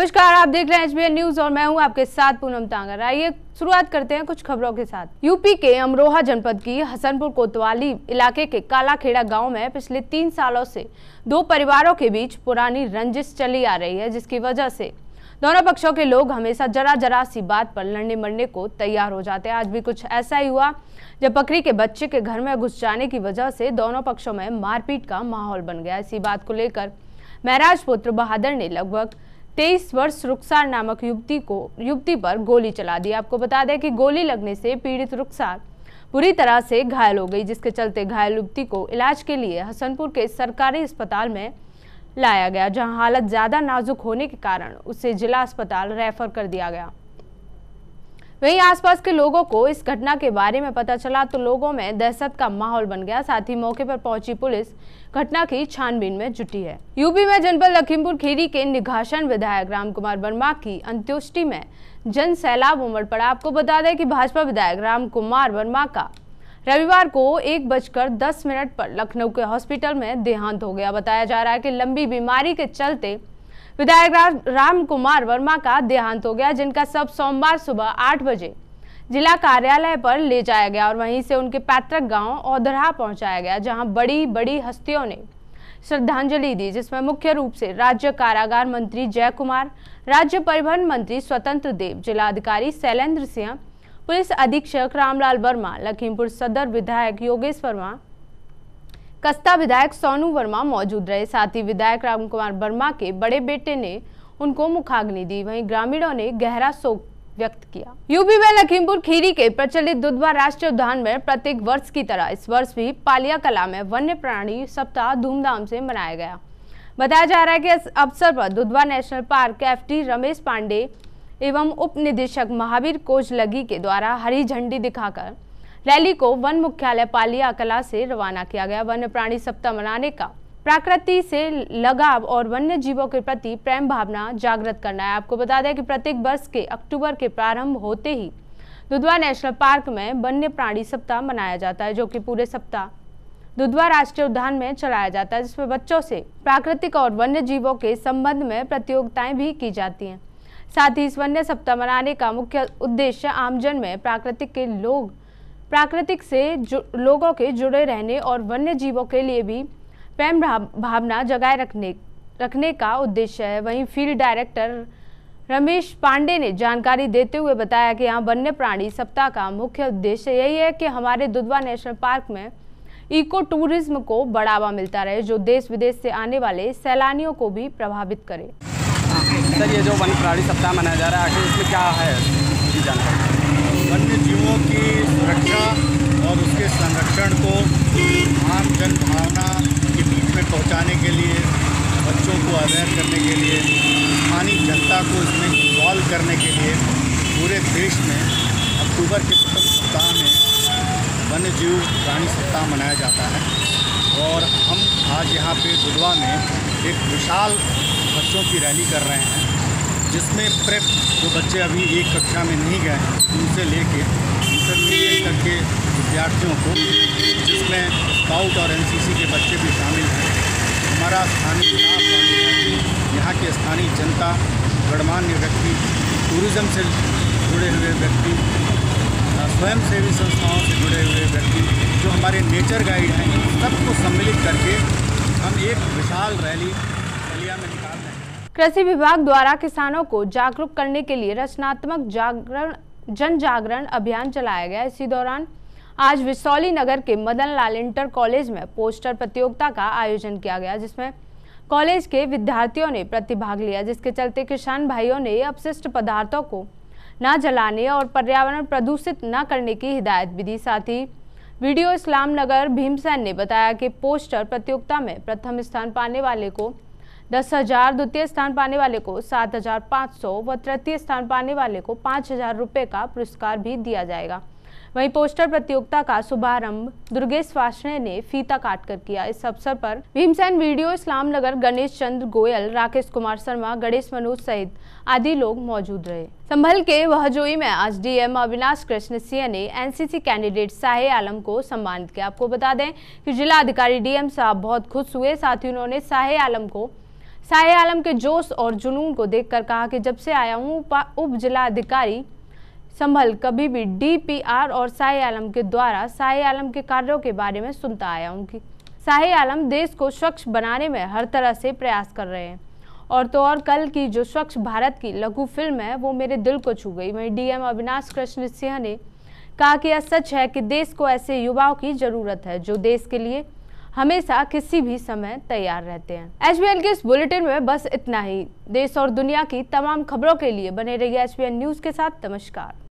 नमस्कार, आप देख रहे हैं एचबीएन न्यूज़ और मैं हूँ आपके साथ पूनम तांगर। आइए, शुरुआत करते हैं कुछ खबरों के साथ। यूपी के अमरोहा जनपद की हसनपुर कोतवाली इलाके के कालाखेड़ा गाँव में पिछले तीन सालों से दो परिवारों के बीच पुरानी रंजिश चली आ रही है, जिसकी वजह से दोनों पक्षों के लोग हमेशा जरा जरा सी बात पर लड़ने मरने को तैयार हो जाते हैं। आज भी कुछ ऐसा ही हुआ, जब बकरी के बच्चे के घर में घुस जाने की वजह से दोनों पक्षों में मारपीट का माहौल बन गया। इसी बात को लेकर महराज पुत्र बहादुर ने लगभग तेईस वर्ष रुखसार नामक युवती को, युवती पर गोली चला दी। आपको बता दें कि गोली लगने से पीड़ित रुखसार बुरी तरह से घायल हो गई, जिसके चलते घायल युवती को इलाज के लिए हसनपुर के सरकारी अस्पताल में लाया गया, जहाँ हालत ज़्यादा नाजुक होने के कारण उसे जिला अस्पताल रेफर कर दिया गया। वहीं आसपास के लोगों को इस घटना के बारे में पता चला तो लोगों में दहशत का माहौल बन गया। साथ ही मौके पर पहुँची पुलिस। घटना की छानबीन में जुटी है। यूपी में जनपद लखीमपुर खीरी के निघासन विधायक राम कुमार वर्मा की अंत्योष्टि में जन सैलाब उमड़ पड़ा। आपको बता दें कि भाजपा विधायक राम कुमार वर्मा का रविवार को एक बजकर दस मिनट पर लखनऊ के हॉस्पिटल में देहांत हो गया। बताया जा रहा है कि लंबी बीमारी के चलते विधायक राम कुमार वर्मा का देहांत हो गया, जिनका सब सोमवार सुबह आठ बजे जिला कार्यालय पर ले जाया गया और वहीं से उनके पैतृक गाँव औधरा पहुँचाया गया, जहाँ बड़ी बड़ी हस्तियों ने श्रद्धांजलि दी, जिसमें मुख्य रूप से राज्य कारागार मंत्री जय कुमार, राज्य परिवहन मंत्री स्वतंत्र देव, जिलाधिकारी शैलेंद्र सिंह, पुलिस अधीक्षक रामलाल वर्मा, लखीमपुर सदर विधायक योगेश वर्मा कस्ता विधायक सोनू वर्मा मौजूद रहे। साथ ही विधायक राम कुमार वर्मा के बड़े बेटे ने उनको मुखाग्नि दी। वहीं ग्रामीणों ने गहरा शोक व्यक्त किया। यूपी में लखीमपुर खीरी के प्रचलित दुधवा राष्ट्रीय उद्यान में प्रत्येक वर्ष की तरह इस वर्ष भी पालिया कला में वन्य प्राणी सप्ताह धूमधाम से मनाया गया। बताया जा रहा है कि इस अवसर पर Dudhwa national park F Ramesh Pandey एवं उप निदेशक महावीर कोचलगी के द्वारा हरी झंडी दिखाकर रैली को वन मुख्यालय पालिया कला से रवाना किया गया। वन्य प्राणी सप्ताह मनाने का प्रकृति से लगाव और वन्य जीवों के प्रति प्रेम भावना जागृत करना है। आपको बता दें कि प्रत्येक वर्ष के अक्टूबर के प्रारंभ होते ही दुधवा नेशनल पार्क में वन्य प्राणी सप्ताह मनाया जाता है, जो कि पूरे सप्ताह दुधवा राष्ट्रीय उद्यान में चलाया जाता है, जिसमें बच्चों से प्राकृतिक और वन्य जीवों के संबंध में प्रतियोगिताएँ भी की जाती हैं। साथ ही इस वन्य सप्ताह मनाने का मुख्य उद्देश्य आमजन में प्राकृतिक के लोग प्राकृतिक से लोगों के जुड़े रहने और वन्य जीवों के लिए भी प्रेम भावना जगाए रखने रखने का उद्देश्य है। वहीं फ़ील्ड डायरेक्टर रमेश पांडे ने जानकारी देते हुए बताया कि यहाँ वन्य प्राणी सप्ताह का मुख्य उद्देश्य यही है कि हमारे दुधवा नेशनल पार्क में इको टूरिज़्म को बढ़ावा मिलता रहे, जो देश विदेश से आने वाले सैलानियों को भी प्रभावित करे। सर, ये जो वन्य प्राणी सप्ताह मनाया जा रहा है, आखिर इसमें क्या है? जानकारी। वन्य जीवों की सुरक्षा और उसके संरक्षण को आम जन भावना के बीच में पहुँचाने के लिए, बच्चों को अवेयर करने के लिए, स्थानीय जनता को इसमें इन्वॉल्व करने के लिए पूरे देश में अक्टूबर के प्रथम सप्ताह में वन्य जीव प्राणी सप्ताह मनाया जाता है। और हम आज यहाँ पे दुधवा में एक विशाल बच्चों की रैली कर रहे हैं। जिसमें प्रेप जो बच्चे अभी एक कक्षा में नहीं गए उनसे लेके इंटरमीडिएट तक के विद्यार्थियों को जिसमें स्काउट और एनसीसी के बच्चे भी शामिल हैं। हमारा स्थानीय स्टाफ यहाँ के स्थानीय जनता, गणमान्य व्यक्ति टूरिज़्म से जुड़े हुए व्यक्ति स्वयंसेवी संस्थाओं से जुड़े हुए व्यक्ति, जो हमारे नेचर गाइड हैं, सबको सम्मिलित करके हम एक विशाल रैली बलिया में निकाल रहे हैं। कृषि विभाग द्वारा किसानों को जागरूक करने के लिए रचनात्मक जागरण, जन जागरण अभियान चलाया गया। इसी दौरान आज विसौली नगर के मदन लाल इंटर कॉलेज में पोस्टर प्रतियोगिता का आयोजन किया गया, जिसमें कॉलेज के विद्यार्थियों ने प्रतिभाग लिया, जिसके चलते किसान भाइयों ने अपशिष्ट पदार्थों को न जलाने और पर्यावरण प्रदूषित न करने की हिदायत भी दी। साथ ही वीडियो इस्लाम नगर भीमसेन ने बताया कि पोस्टर प्रतियोगिता में प्रथम स्थान पाने वाले को दस हज़ार द्वितीय स्थान पाने वाले को सात हज़ार पाँच सौ व तृतीय स्थान पाने वाले को पाँच हज़ार रुपये का पुरस्कार भी दिया जाएगा। वहीं पोस्टर प्रतियोगिता का शुभारंभ दुर्गेश वाशने ने फीता काटकर किया। इस अवसर पर भीमसेन वीडियो, इस्लाम नगर, गणेश चंद्र गोयल, राकेश कुमार शर्मा, गणेश मनोज सहित आदि लोग मौजूद रहे। संभल के वहजोई में आज डीएम अविनाश कृष्ण सिंह ने एनसीसी कैंडिडेट साहे आलम को सम्मानित किया। आपको बता दें कि जिला अधिकारी डीएम साहब बहुत खुश हुए, साथ ही उन्होंने साहे आलम को शाह आलम के जोश और जुनून को देखकर कहा कि जब से आया हूँ उप जिला अधिकारी संभल कभी भी डीपीआर और शाह आलम के द्वारा शाह आलम के कार्यों के बारे में सुनता आया हूँ कि शाह आलम देश को स्वच्छ बनाने में हर तरह से प्रयास कर रहे हैं। और तो और कल की जो स्वच्छ भारत की लघु फ़िल्म है, वो मेरे दिल को छू गई। वहीं डीएम अविनाश कृष्ण सिंह ने कहा कि यह सच है कि देश को ऐसे युवाओं की ज़रूरत है जो देश के लिए हमेशा किसी भी समय तैयार रहते हैं। एच के इस बुलेटिन में बस इतना ही। देश और दुनिया की तमाम खबरों के लिए बने रहिए एच न्यूज़ के साथ। नमस्कार।